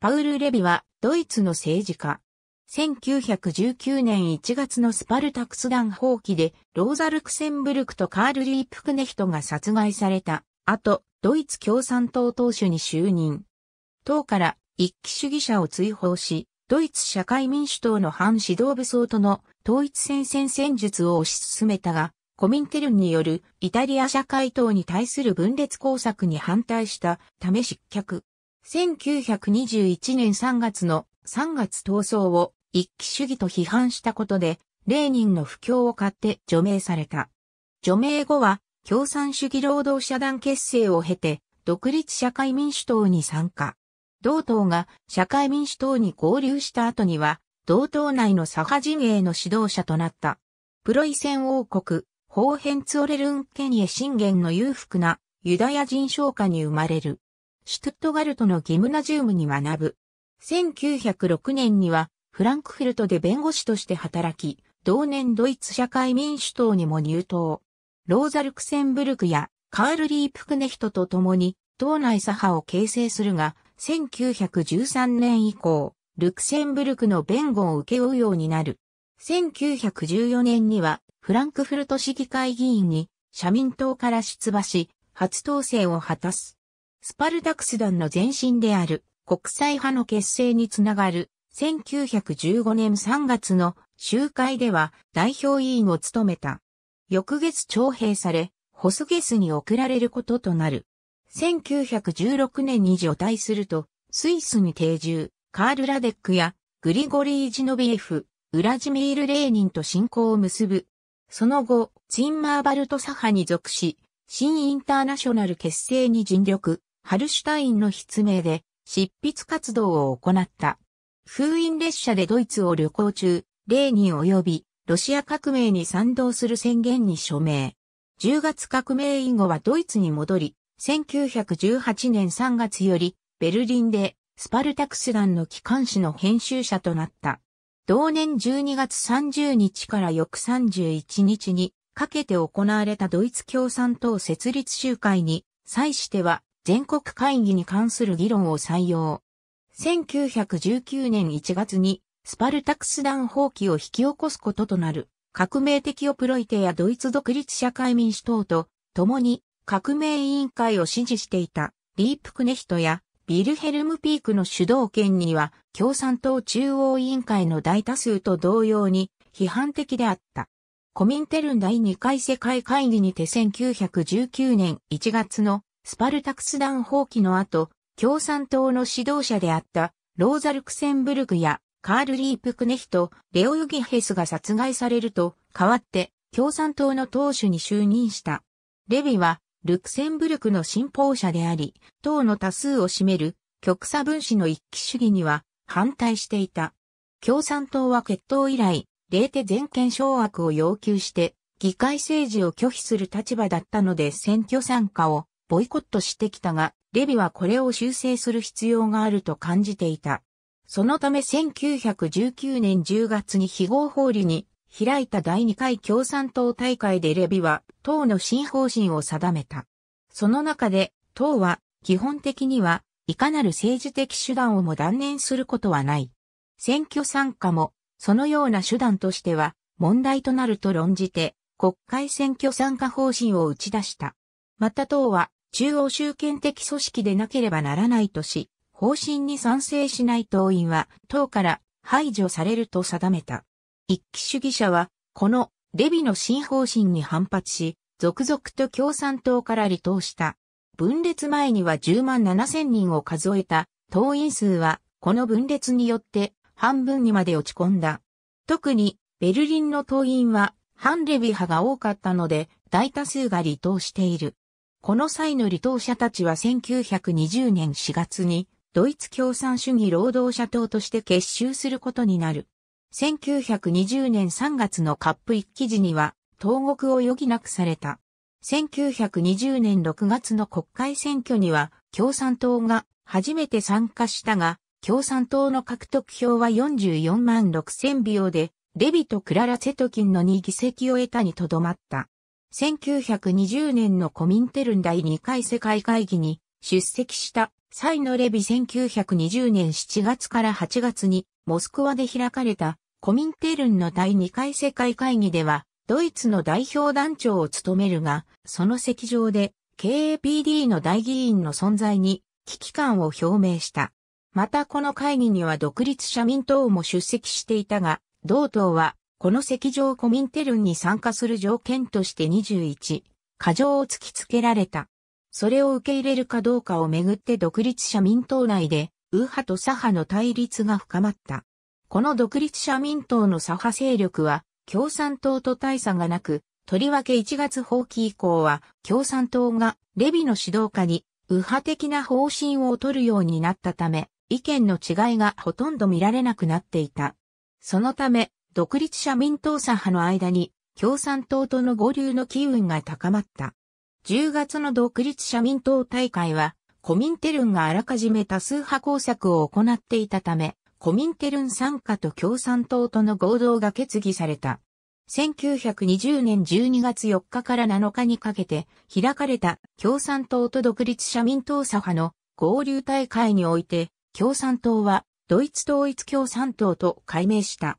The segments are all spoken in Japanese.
パウル・レビはドイツの政治家。1919年1月のスパルタクス団放棄でローザ・ルクセンブルクとカール・リープクネヒトが殺害された後、ドイツ共産党党首に就任。党から一騎主義者を追放し、ドイツ社会民主党の反指導武装との統一戦線戦術を推し進めたが、コミンテルンによるイタリア社会党に対する分裂工作に反対したため失脚。1921年3月の3月闘争を一騎主義と批判したことで、レーニンの不況を買って除名された。除名後は共産主義労働者団結成を経て、独立社会民主党に参加。同党が社会民主党に合流した後には、同党内の左派陣営の指導者となった。プロイセン王国、ホーヘンツォレルンケニエ信玄の裕福なユダヤ人商家に生まれる。シュトゥットガルトのギムナジウムに学ぶ。1906年にはフランクフルトで弁護士として働き、同年ドイツ社会民主党にも入党。ローザ・ルクセンブルクやカール・リープクネヒトと共に党内左派を形成するが、1913年以降、ルクセンブルクの弁護を請け負うようになる。1914年にはフランクフルト市議会議員に社民党から出馬し、初当選を果たす。スパルタクス団の前身である国際派の結成につながる1915年3月の集会では代表委員を務めた。翌月徴兵され、ホスゲスに送られることとなる。1916年に除隊すると、スイスに定住、カール・ラデックやグリゴリー・ジノビエフ、ウラジミール・レーニンと親交を結ぶ。その後、ツインマーバルト左派に属し、新インターナショナル結成に尽力、ハルシュタインの筆名で執筆活動を行った。封印列車でドイツを旅行中、レーニン及びロシア革命に賛同する宣言に署名。10月革命以後はドイツに戻り、1918年3月よりベルリンでスパルタクス団の機関紙の編集者となった。同年12月30日から翌31日にかけて行われたドイツ共産党設立集会に際しては全国会議に関する議論を採用。1919年1月にスパルタクス団放棄を引き起こすこととなる革命的オプロイテやドイツ独立社会民主党と共に革命委員会を支持していたリープクネヒトやビルヘルムピークの主導権には共産党中央委員会の大多数と同様に批判的であった。コミンテルン第2回世界会議にて1919年1月のスパルタクス団放棄の後、共産党の指導者であったローザ・ルクセンブルグやカール・リープクネヒト、レオユギヘスが殺害されると、代わって共産党の党首に就任した。レビはルクセンブルクの信奉者であり、党の多数を占める極左分子の一騎主義には反対していた。共産党は決闘以来、レーテ全権掌握を要求して、議会政治を拒否する立場だったので選挙参加をボイコットしてきたが、レビはこれを修正する必要があると感じていた。そのため1919年10月に非合法理に開いた第2回共産党大会でレビは党の新方針を定めた。その中で党は基本的にはいかなる政治的手段をも断念することはない。選挙参加もそのような手段としては問題となると論じて国会選挙参加方針を打ち出した。また党は中央集権的組織でなければならないとし、方針に賛成しない党員は党から排除されると定めた。一騎主義者は、このレビの新方針に反発し、続々と共産党から離党した。分裂前には10万7千人を数えた党員数は、この分裂によって半分にまで落ち込んだ。特にベルリンの党員は反レビ派が多かったので大多数が離党している。この際の離党者たちは1920年4月にドイツ共産主義労働者党として結集することになる。1920年3月のカップ1記事には、投獄を余儀なくされた。1920年6月の国会選挙には、共産党が初めて参加したが、共産党の獲得票は44万6千票で、レビとクララ・セトキンの2議席を得たにとどまった。1920年のコミンテルン第2回世界会議に出席した際のレビ1920年7月から8月にモスクワで開かれたコミンテルンの第2回世界会議ではドイツの代表団長を務めるが、その席上で KAPD の大議員の存在に危機感を表明した。またこの会議には独立社民党も出席していたが、同党はこの席上コミンテルンに参加する条件として21、過剰を突きつけられた。それを受け入れるかどうかをめぐって独立社民党内で、右派と左派の対立が深まった。この独立社民党の左派勢力は、共産党と大差がなく、とりわけ1月放棄以降は、共産党がレビの指導下に右派的な方針を取るようになったため、意見の違いがほとんど見られなくなっていた。そのため、独立社民党左派の間に共産党との合流の機運が高まった。10月の独立社民党大会は、コミンテルンがあらかじめ多数派工作を行っていたため、コミンテルン参加と共産党との合同が決議された。1920年12月4日から7日にかけて開かれた共産党と独立社民党左派の合流大会において共産党はドイツ統一共産党と改名した。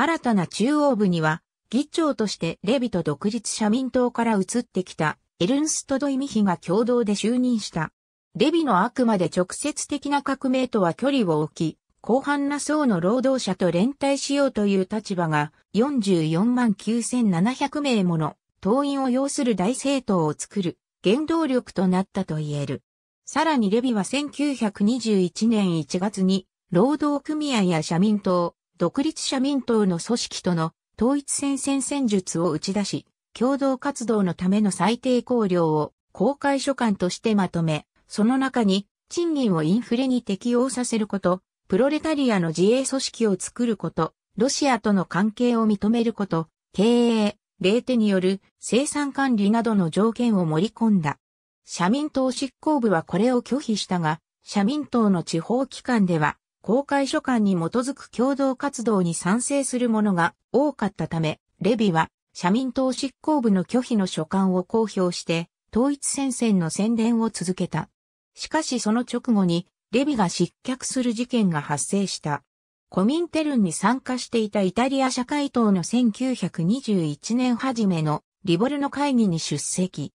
新たな中央部には議長としてレビと独立社民党から移ってきたエルンスト・ドイミヒが共同で就任した。レビのあくまで直接的な革命とは距離を置き、広範な層の労働者と連帯しようという立場が44万9700名もの党員を要する大政党を作る原動力となったと言える。さらにレビは1921年1月に労働組合や社民党、独立社民党の組織との統一戦線戦術を打ち出し、共同活動のための最低考量を公開書簡としてまとめ、その中に賃金をインフレに適用させること、プロレタリアの自衛組織を作ること、ロシアとの関係を認めること、経営、レーテによる生産管理などの条件を盛り込んだ。社民党執行部はこれを拒否したが、社民党の地方機関では、公開書簡に基づく共同活動に賛成するものが多かったため、レビは社民党執行部の拒否の書簡を公表して、統一戦線の宣伝を続けた。しかしその直後にレビが失脚する事件が発生した。コミンテルンに参加していたイタリア社会党の1921年初めのリボルの会議に出席。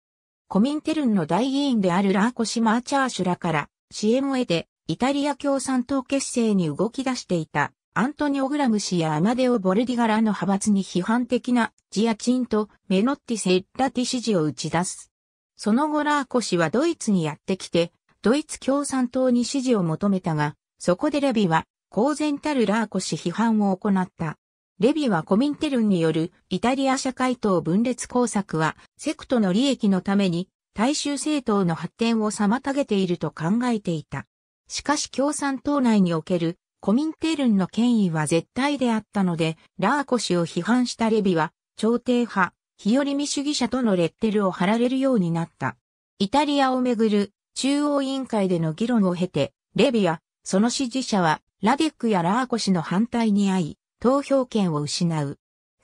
コミンテルンの大議員であるラーコシ・マーチャーシュらから支援を得てイタリア共産党結成に動き出していたアントニオ・グラム氏やアマデオ・ボルディガラの派閥に批判的なジアチンとメノッティ・セッラティ支持を打ち出す。その後ラーコ氏はドイツにやってきてドイツ共産党に支持を求めたが、そこでレビは公然たるラーコ氏批判を行った。レビはコミンテルンによるイタリア社会党分裂工作はセクトの利益のために大衆政党の発展を妨げていると考えていた。しかし共産党内におけるコミンテルンの権威は絶対であったので、ラーコ氏を批判したレビは、朝廷派、日和見主義者とのレッテルを貼られるようになった。イタリアをめぐる中央委員会での議論を経て、レビア、その支持者は、ラデックやラーコ氏の反対に遭い、投票権を失う。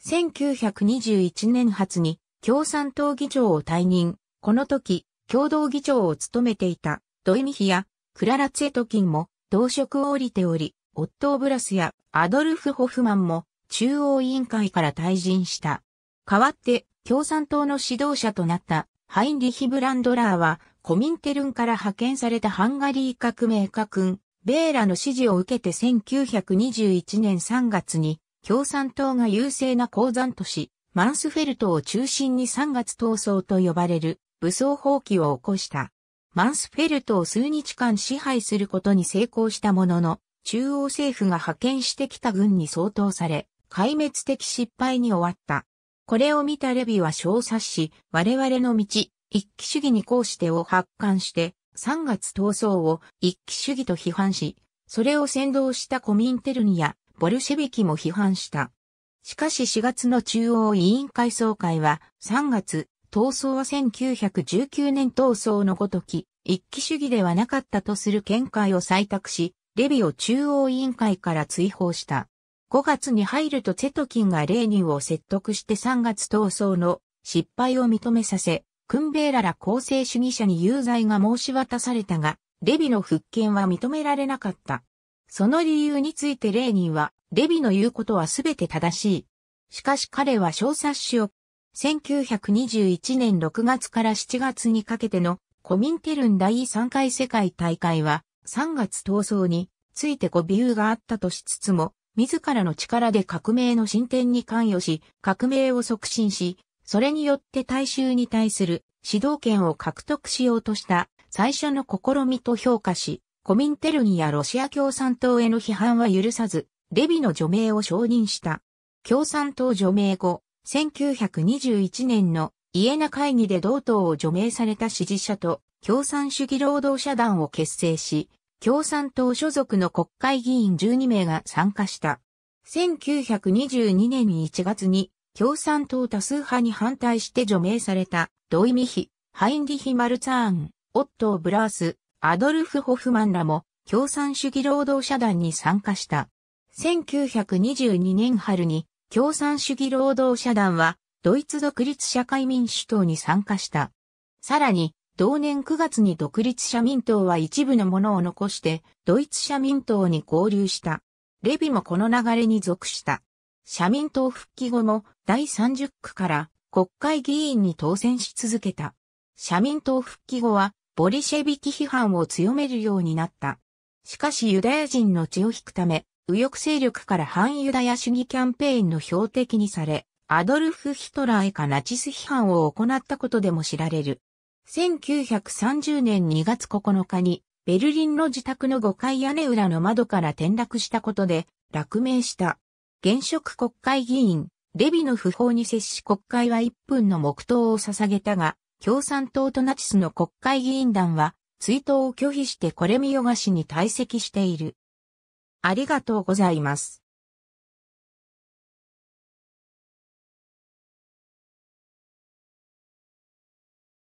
1921年初に共産党議長を退任。この時、共同議長を務めていたドイミヒやクララ・ツェトキンも同職を降りており、オットー・ブラスやアドルフ・ホフマンも中央委員会から退陣した。代わって共産党の指導者となったハインリヒ・ブランドラーはコミンテルンから派遣されたハンガリー革命家君、ベーラの指示を受けて1921年3月に共産党が優勢な鉱山都市、マンスフェルトを中心に3月闘争と呼ばれる武装放棄を起こした。マンスフェルトを数日間支配することに成功したものの、中央政府が派遣してきた軍に相当され、壊滅的失敗に終わった。これを見たレビは小冊子、我々の道、一騎主義にこうしてを発刊して、3月闘争を一騎主義と批判し、それを先導したコミンテルンやボルシェビキも批判した。しかし4月の中央委員会総会は3月、闘争は1919年闘争のごとき、一騎主義ではなかったとする見解を採択し、レビを中央委員会から追放した。5月に入るとツェトキンがレーニンを説得して3月闘争の失敗を認めさせ、クンベーラら公正主義者に有罪が申し渡されたが、レビの復権は認められなかった。その理由についてレーニンは、レビの言うことはすべて正しい。しかし彼は小冊子を、1921年6月から7月にかけてのコミンテルン第3回世界大会は3月闘争についてご理由があったとしつつも、自らの力で革命の進展に関与し、革命を促進し、それによって大衆に対する指導権を獲得しようとした最初の試みと評価し、コミンテルニやロシア共産党への批判は許さず、レビの除名を承認した。共産党除名後、1921年のイエナ会議で同党を除名された支持者と共産主義労働者団を結成し、共産党所属の国会議員12名が参加した。1922年1月に共産党多数派に反対して除名されたドイミヒ、ハインリヒ・マルツァーン、オットー・ブラース、アドルフ・ホフマンらも共産主義労働者団に参加した。1922年春に共産主義労働者団はドイツ独立社会民主党に参加した。さらに同年9月に独立社民党は一部のものを残して、ドイツ社民党に合流した。レビもこの流れに属した。社民党復帰後も第30区から国会議員に当選し続けた。社民党復帰後はボリシェビキ批判を強めるようになった。しかしユダヤ人の血を引くため、右翼勢力から反ユダヤ主義キャンペーンの標的にされ、アドルフ・ヒトラー以下ナチス批判を行ったことでも知られる。1930年2月9日にベルリンの自宅の5階屋根裏の窓から転落したことで落命した。現職国会議員、レビの訃報に接し国会は1分の黙祷を捧げたが、共産党とナチスの国会議員団は追悼を拒否してこれ見よがしに退席している。ありがとうございます。